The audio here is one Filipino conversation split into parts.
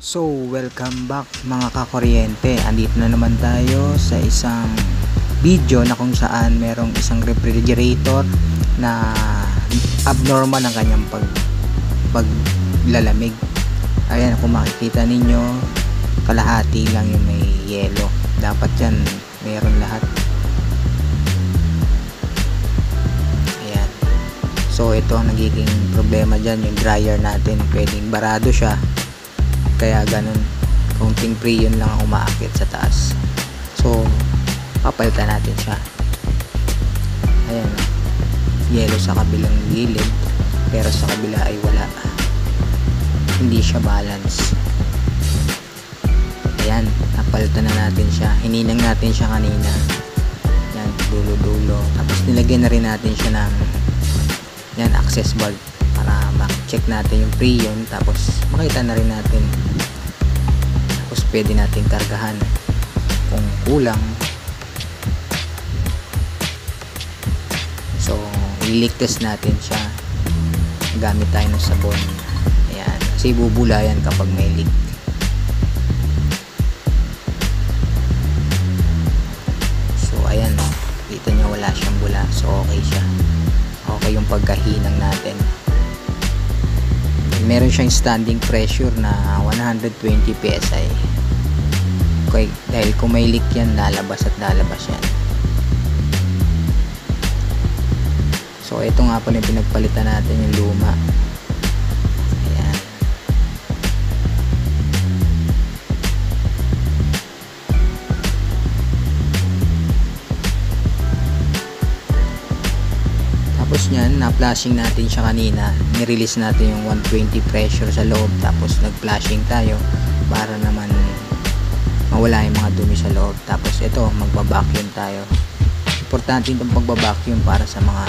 So, welcome back mga kakuryente. Andito na naman tayo sa isang video na kung saan merong isang refrigerator na abnormal ang kanyang pag paglalamig. Ayan, kung makikita ninyo, kalahati lang yung may yelo. Dapat yan, meron lahat. Ayan. So, ito ang nagiging problema dyan, yung dryer natin. Pwedeng barado siya kaya ganun. Konting preyon lang ang umaakit sa taas. So papalitan natin siya. Ayan. Yellow sa kabilang gilid pero sa kabila ay wala. Hindi siya balance. Ayan napalitan na natin siya. Hininang natin siya kanina. Yan dulo dulo tapos nilagyan na rin natin siya ng yan access bulb ma-check natin yung preyon tapos makita na rin natin tapos pwede natin kargahan kung kulang. So i-leak test natin siya. Gamit tayo ng sabon. Ayan. Kasi bubula yan kapag may leak. So ayan. Kita nyo wala siyang bula. So okay siya. Okay yung pagkahinang natin meron siyang standing pressure na 120 psi okay, dahil kung may leak yan lalabas at lalabas yan. So ito nga pala yung pinagpalitan natin yung luma tapos nyan na-flashing natin siya kanina. Nirelease natin yung 120 pressure sa loob. Tapos nag-flashing tayo para naman mawala yung mga dumi sa loob. Tapos ito magbabacuum tayo. Importante itong pagbabacuum para sa mga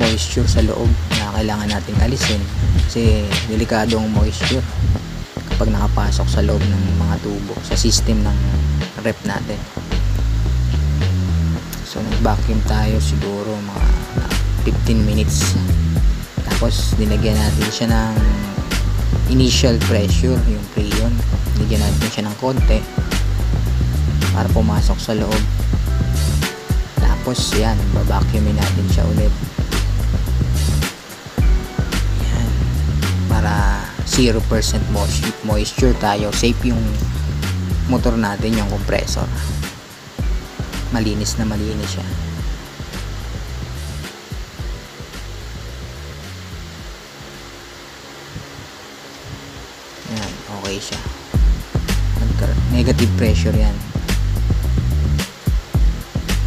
moisture sa loob na kailangan nating alisin. Kasi delikado ang moisture kapag nakapasok sa loob ng mga tubo sa system ng rep natin. So nag-vacuum tayo siguro mga 15 minutes. Tapos dinagyan natin siya ng initial pressure yung preyon dinagyan natin siya ng konti para pumasok sa loob. Tapos yan babacuumin natin siya ulit. Yan. Para 0% moisture tayo. Safe yung motor natin yung compressor. Malinis na malinis siya okay siya. Negative pressure yan.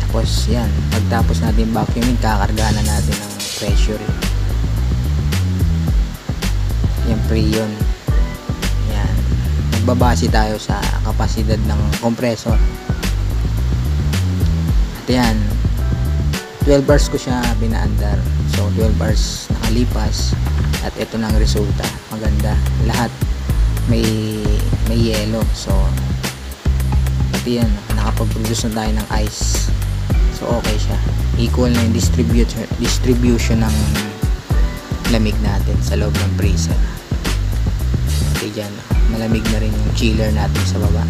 Tapos yan, pagtapos natin vacuuming, kakargahan na natin ng pressure. Yan, preyon. Yan. Magbabase tayo sa kapasidad ng compressor. At yan, 12 bars ko siya binaandar. So, 12 bars nakalipas. At ito na ang resulta. Maganda. Lahat may may yellow so pati yan nakapag-produce na tayo ng ice. So okay siya. Equal na yung distribution distribution ng lamig natin sa loob ng freezer. Okay dyan. Malamig na rin yung chiller natin sa baba.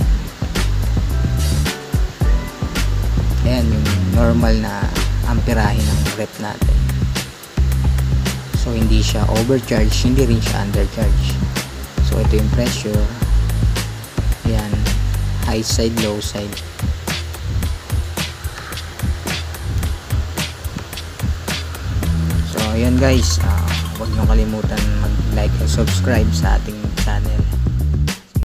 Ayan yung normal na amperahe ng rep natin. So hindi siya overcharge hindi rin siya undercharge So ito yung pressure. Ayan. High side, low side. So ayan guys, uh, huwag niyo kalimutan mag-like and subscribe sa ating channel.